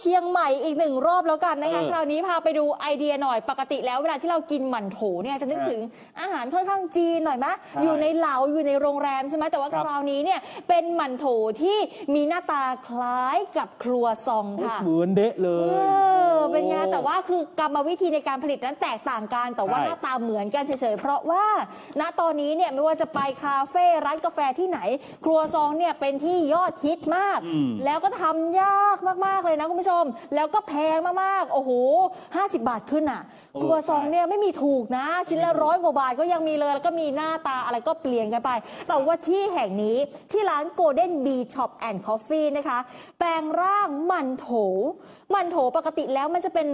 เชียงใหม่อีกหนึ่งรอบแล้วกันนะคะเออคราวนี้พาไปดูไอเดียหน่อยปกติแล้วเวลาที่เรากินหมั่นโถเนี่ยจะนึกถึงอาหารค่อนข้างจีนหน่อยมะใช่อยู่ในเหลาอยู่ในโรงแรมใช่ไหมแต่ว่าครับคราวนี้เนี่ยเป็นหมั่นโถที่มีหน้าตาคล้ายกับครัวซองค่ะ เหมือนเดะเลเอย อ เป็นไงแต่ว่าคือกรรมวิธีในการผลิตนั้นแตกต่างกัน แต่ว่าใช่หน้าตาเหมือนกันเฉยๆ เพราะว่า ณตอนนี้เนี่ยไม่ว่าจะไปคาเฟ่ร้านกาแฟที่ไหน ครัวซองเนี่ยเป็นที่ยอดฮิตมาก แล้วก็ทำยากมากๆเลยนะคุณผู้ชม แล้วก็แพงมากๆ โอ้โห50 บาทขึ้นอะโอ้ครัวซองเนี่ยไม่มีถูกนะ ชิ้นละร้อยกว่าบาทก็ยังมีเลย แล้วก็มีหน้าตาอะไรก็เปลี่ยนกันไป แต่ว่าที่แห่งนี้ที่ร้าน Golden Bee Shop and Coffee นะคะ แปลงร่างหมันโถหมันโถปกติแล้วมันจะเป็น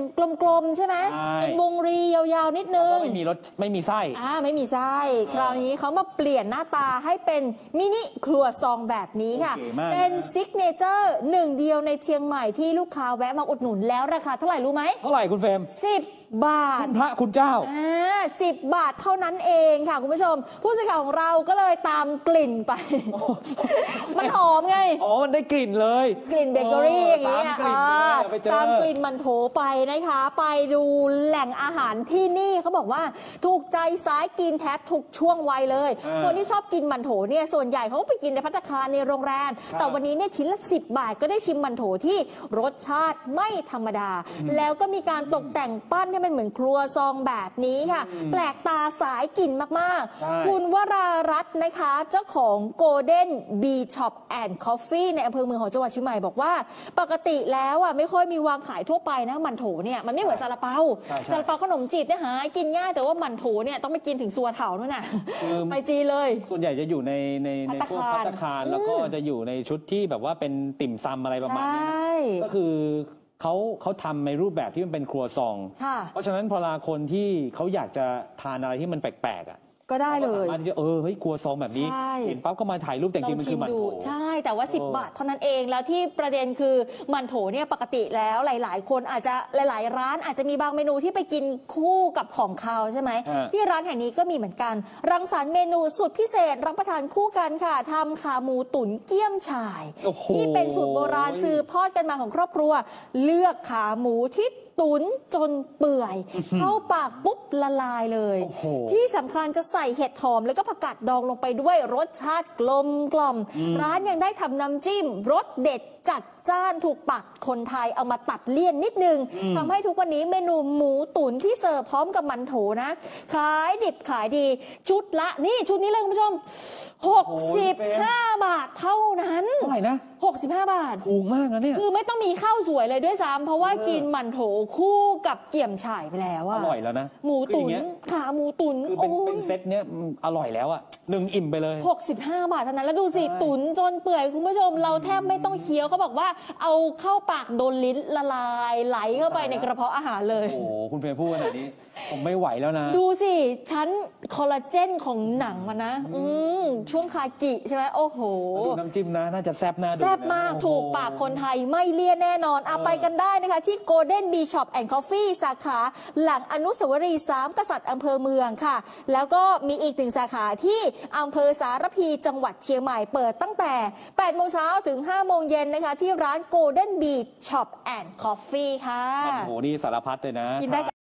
กลมๆใช่ไหมใช่ เป็นวงรียาวๆนิดนึก็งไม่มีรสไม่มีไส้ อ่าไม่มีไส้ คราวนี้เขามาเปลี่ยนหน้าตาให้เป็นมินิครัวซองแบบนี้ค่ะ โอเคมากเป็น signature หนึ่งเดียวในเชียงใหม่ที่ลูกค้าแวะมาอุดหนุนแล้วราคาเท่าไหร่รู้ไหม เท่าไหร่คุณเฟรม 10บาทคุณพระคุณเจ้า อ่าสิบบาทเท่านั้นเองค่ะ คุณผู้ชม ผู้สื่อข่าวของเราก็เลยตามกลิ่นไป มันหอมไง อ๋อ มันได้กลิ่นเลย กลิ่นเบเกอรี่อย่างนี้เงี้ยตามกลิ่นอ่าเลยไปเจอ ตามกลิ่นหมั่นโถวไปนะคะ ไปดูแหล่งอาหารที่นี่เขาบอกว่า ถูกใจสายกินแทบทุกช่วงวัยเลย อ่าคนที่ชอบกินมันโถเนี่ยส่วนใหญ่เขาก็ไปกินในพัตตาคารในโรงแรม ครับแต่วันนี้เนี่ยชิ้นละ 10 บาทก็ได้ชิมมันโถที่รสชาติไม่ธรรมดา แล้วก็มีการตกแต่งปั้นให้มันเหมือนครัวซองแบบนี้ค่ะ แปลกตาสายกินมากใช่ๆคุณวรารัตน์นะคะ เจ้าของ Golden Bee Shop and Coffee ในอำเภอเมืองของจังหวัดเชียงใหม่บอกว่า ปกติแล้วอะไม่ค่อยมีวางขายทั่วไปนะมันโถเนี่ยมันไม่เหมือนซาลาเปาใช่ใช่ซาลาเปาขนมจีบเนี่ยหากินง่ายแต่ว่ามันโถเนี่ยต้องไปกินถึงสัวเถานู่นน่ะคือไปจีนเลย ส่วนใหญ่จะอยู่ในในในภัตตาพวกคารพัตตาคารแล้วก็จะอยู่ในชุดที่แบบว่าเป็นติ่มซำอะไรประมาณใชนี้นะ่ก็คือ เขาเขาทำในรูปแบบที่มันเป็นครัวซอง ค่ะ เพราะฉะนั้นพอเวลาคนที่เขาอยากจะทานอะไรที่มันแปลกๆอะ ก็ได้เลขาย สามารถที่จะเออเฮ้ยครัวซองแบบนี้ใช่ เห็นปั๊บก็มาถ่ายรูปแต่จริงๆมันคือมันโถ ใช่แต่ว่าเออ10 บาทเท่านั้นเองแล้วที่ประเด็นคือมันโถเนี่ยปกติแล้วหลาย ๆ คนอาจจะหลาย ๆ ร้านอาจจะมีบางเมนูที่ไปกินคู่กับของคาวใช่ไหมฮะ ที่ร้านแห่งนี้ก็มีเหมือนกัน รังสรรค์เมนูสุดพิเศษรับประทานคู่กันค่ะทำขาหมูตุ๋นเกี๊ยมฉ่าย โอ้โห ที่เป็นสูตรโบราณสืบทอดกันมาของครอบครัว เลือกขาหมูที่ ตุ๋นจนเปื่อย เข้าปากปุ๊บละลายเลย โอ้โหที่สำคัญจะใส่เห็ดหอมแล้วก็ผักกาดดองลงไปด้วยรสชาติกลมกล่อม ร้านยังได้ทำน้ำจิ้มรสเด็ด จัดจ้านถูกปากคนไทยเอามาตัดเลี่ยนนิดนึงทำให้ทุกวันนี้เมนูหมูตุ๋นที่เสิร์ฟพร้อมกับมันโถนะ ขายดิบขายดีชุดละนี่ชุดนี้เลยคุณผู้ชม 65 บาทเท่านั้น เท่าไหร่นะ65 บาท ถูกมากนะเนี่ย คือไม่ต้องมีข้าวสวยเลยด้วยซ้ำเพราะว่ากินมันโถคู่กับเกี่ยมฉ่ายไปแล้วออะร่อยแล้วนะหมูคืออตุ๋ย่านงเงี้ยขาหมูตุ๋นคือเป็นโอ้เป็นย เซตเนี้ยอืมอร่อยแล้วอะหนึ่งอิ่มไปเลย 65 บาทเท่านั้นแล้วดูสิ ใช่ ตุ๋นจนเปื่อยคุณผู้ชม เราแทบไม่ต้องเคี้ยวเขาบอกว่าเอาเข้าปากโดนลิ้นละลายไหลเข้าไปในกระเพาะอาหารเลย โอ้โหคุณเพลพูดขนาดนี้ ผมไม่ไหวแล้วนะ ดูสิชั้นคอลลาเจนของหนังมันนะ อืมช่วงคากิใช่ไหมโอ้โห ดูน้ำจิ้มนะ น่าจะแซ่บหน้าดูแซ่บนะมากโอ้โห ถูกปากคนไทยไม่เลี่ยนแน่นอนเอาไปกันได้นะคะ ที่ Golden Bee Shop and Coffee สาขาหลังอนุสาวรีย์สามกษัตริย์อำเภอเมืองค่ะ แล้วก็มีอีกหนึ่งสาขาที่อำเภอสารพีจังหวัดเชียงใหม่เปิดตั้งแต่8โมงเช้าถึง5โมงเย็นนะคะที่ร้าน Golden Bee Shop and Coffee ค่ะมันโห นี่สารพัดเลยนะ กินได้